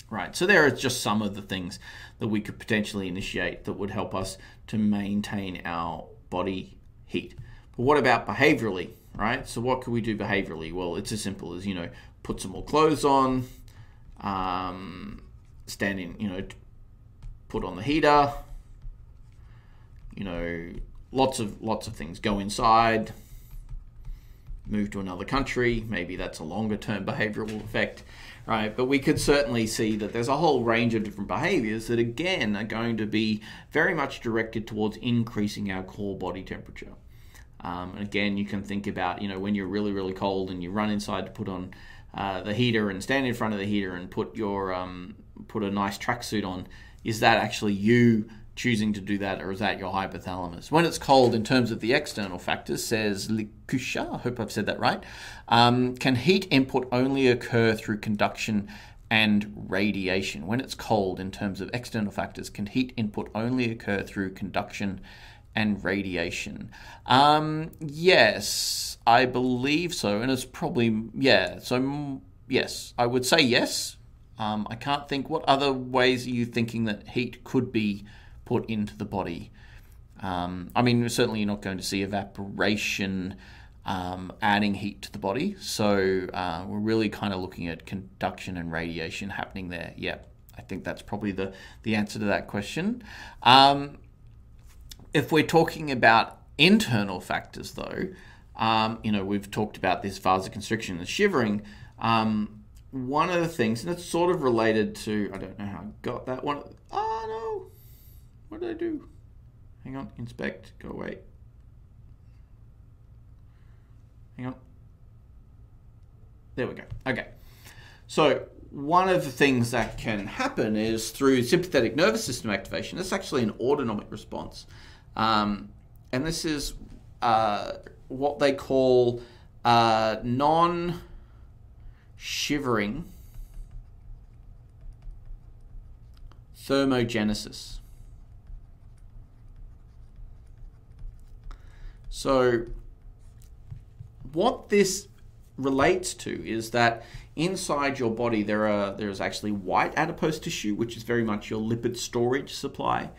Speaker 2: Right, so there are just some of the things that we could potentially initiate that would help us to maintain our body heat. But what about behaviorally, right? So what could we do behaviorally? Well, it's as simple as, you know, put some more clothes on, um, stand in, you know, put on the heater, you know, lots of lots of things. Go inside, move to another country. Maybe that's a longer term behavioral effect, right? But we could certainly see that there's a whole range of different behaviors that, again, are going to be very much directed towards increasing our core body temperature. Um, and again, you can think about, you know, when you're really, really cold and you run inside to put on uh, the heater and stand in front of the heater and put your um, put a nice tracksuit on. Is that actually you choosing to do that, or is that your hypothalamus? When it's cold, in terms of the external factors, says Likusha, I hope I've said that right, um, can heat input only occur through conduction and radiation? When it's cold, in terms of external factors, can heat input only occur through conduction and radiation? Um, yes, I believe so, and it's probably, yeah, so yes, I would say yes. Um, I can't think what other ways are you thinking that heat could be put into the body. Um, I mean, certainly you're not going to see evaporation um, adding heat to the body. So uh, we're really kind of looking at conduction and radiation happening there. Yeah, I think that's probably the, the answer to that question. If we're talking about internal factors, though, um, you know, we've talked about this vasoconstriction, and the shivering. Um, one of the things, and it's sort of related to, I don't know how I got that one. Oh, no. What did I do? Hang on, inspect, go away. Hang on. There we go. Okay. So one of the things that can happen is through sympathetic nervous system activation. It's actually an autonomic response. Um, and this is uh, what they call uh, non shivering thermogenesis. So, what this relates to is that inside your body there are there is actually white adipose tissue, which is very much your lipid storage supply.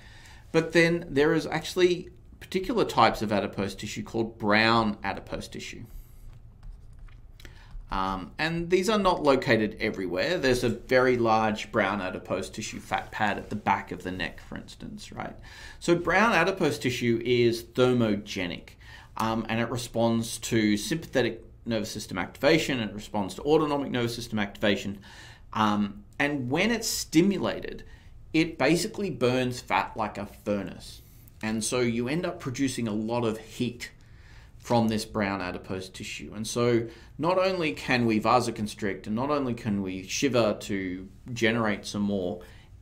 Speaker 2: But then there is actually particular types of adipose tissue called brown adipose tissue. Um, and these are not located everywhere. There's a very large brown adipose tissue fat pad at the back of the neck, for instance, right? So brown adipose tissue is thermogenic um, and it responds to sympathetic nervous system activation and it responds to autonomic nervous system activation. Um, and when it's stimulated, it basically burns fat like a furnace. And so you end up producing a lot of heat from this brown adipose tissue. And so not only can we vasoconstrict and not only can we shiver to generate some more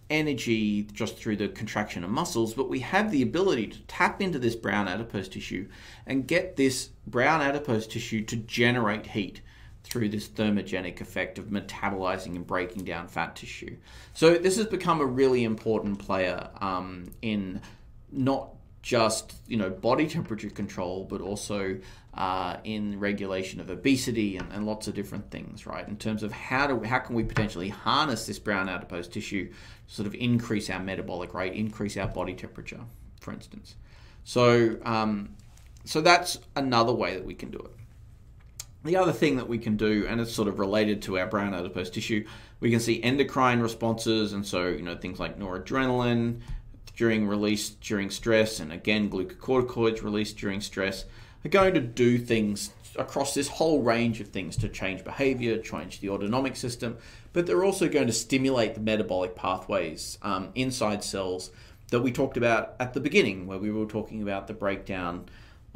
Speaker 2: energy just through the contraction of muscles, but we have the ability to tap into this brown adipose tissue and get this brown adipose tissue to generate heat through this thermogenic effect of metabolizing and breaking down fat tissue. So this has become a really important player um, in not just you know body temperature control, but also uh, in regulation of obesity and, and, lots of different things, right? In terms of how do how can we potentially harness this brown adipose tissue to sort of increase our metabolic rate, increase our body temperature, for instance. So um, so that's another way that we can do it. The other thing that we can do, and it's sort of related to our brown adipose tissue, we can see endocrine responses, and so you know things like noradrenaline, during release during stress, and again, glucocorticoids released during stress, are going to do things across this whole range of things to change behavior, change the autonomic system, but they're also going to stimulate the metabolic pathways um, inside cells that we talked about at the beginning, where we were talking about the breakdown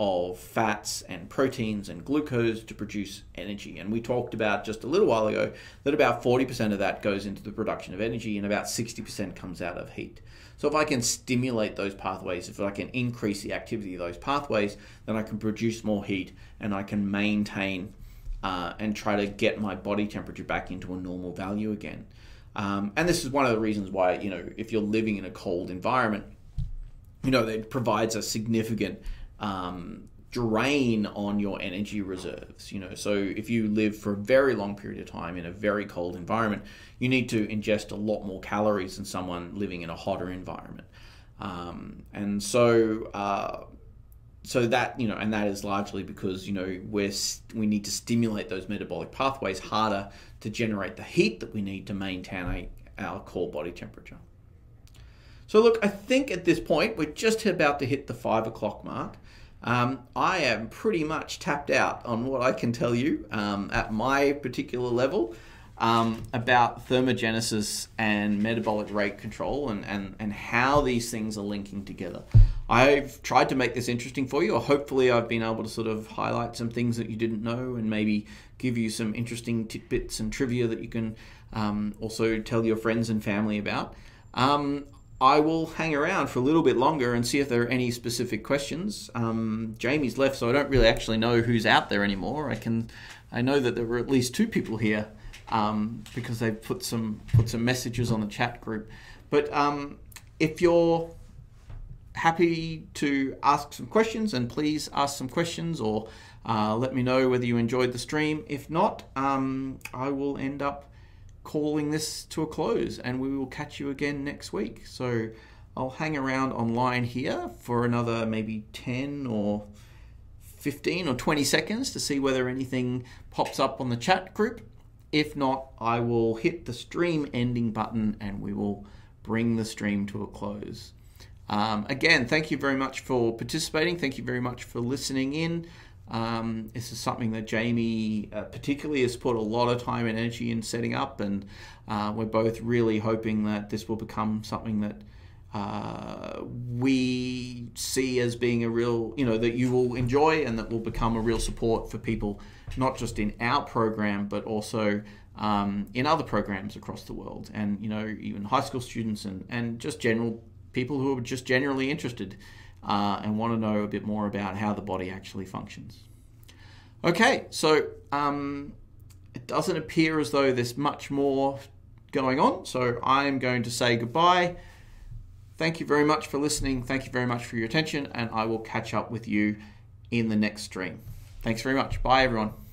Speaker 2: of fats and proteins and glucose to produce energy. And we talked about just a little while ago that about 40% of that goes into the production of energy and about 60% comes out of heat. So if I can stimulate those pathways, if I can increase the activity of those pathways, then I can produce more heat and I can maintain uh, and try to get my body temperature back into a normal value again. Um, and this is one of the reasons why, you know, if you're living in a cold environment, you know, it provides a significant um, drain on your energy reserves. You know, so if you live for a very long period of time in a very cold environment, you need to ingest a lot more calories than someone living in a hotter environment. Um, and so, uh, so that you know, and that is largely because you know we're we need to stimulate those metabolic pathways harder to generate the heat that we need to maintain a, our core body temperature. So, look, I think at this point we're just about to hit the five o'clock mark. Um, I am pretty much tapped out on what I can tell you um, at my particular level um, about thermogenesis and metabolic rate control and, and, and how these things are linking together. I've tried to make this interesting for you, hopefully, I've been able to sort of highlight some things that you didn't know and maybe give you some interesting tidbits and trivia that you can um, also tell your friends and family about. Um, I will hang around for a little bit longer and see if there are any specific questions. Um, Jamie's left, so I don't really actually know who's out there anymore. I can, I know that there were at least two people here um, because they put some put some messages on the chat group. But um, if you're happy to ask some questions, and please ask some questions or uh, let me know whether you enjoyed the stream. If not, um, I will end up calling this to a close and we will catch you again next week. So I'll hang around online here for another maybe 10 or 15 or 20 seconds to see whether anything pops up on the chat group. If not, I will hit the stream ending button and we will bring the stream to a close. Um, again, thank you very much for participating. Thank you very much for listening in. Um, this is something that Jamie uh, particularly has put a lot of time and energy in setting up, and uh, we're both really hoping that this will become something that uh, we see as being a real, you know, that you will enjoy and that will become a real support for people, not just in our program, but also um, in other programs across the world, and you know, even high school students and and just general people who are just generally interested uh, and want to know a bit more about how the body actually functions. Okay, so um, it doesn't appear as though there's much more going on, so I'm going to say goodbye. Thank you very much for listening. Thank you very much for your attention, and I will catch up with you in the next stream. Thanks very much. Bye, everyone.